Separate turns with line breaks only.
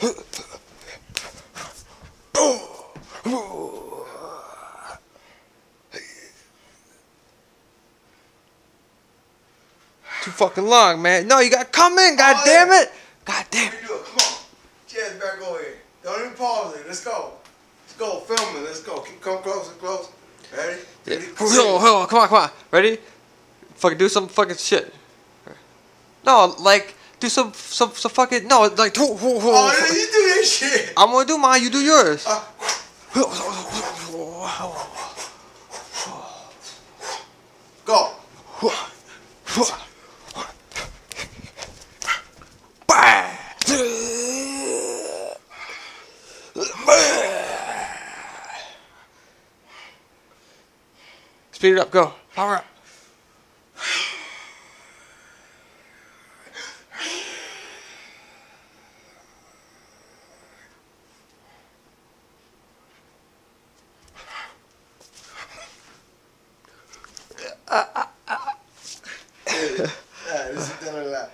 Too fucking long, man. No, you gotta come in,
oh,
god
damn
it! God damn
it. Come on. Jazz back over here. Don't even pause it. Let's go. Let's go. Film it. Let's go. Keep come closer, close. Ready? Ready?
Yeah. Hold on, come on, come on. Ready? Fucking do some fucking shit. No, like do some some some fucking no, like.
Oh, you do that shit.
I'm gonna do mine. You do yours.
Uh, go.
Speed it up. Go. Power up. ah, ah, ah. ah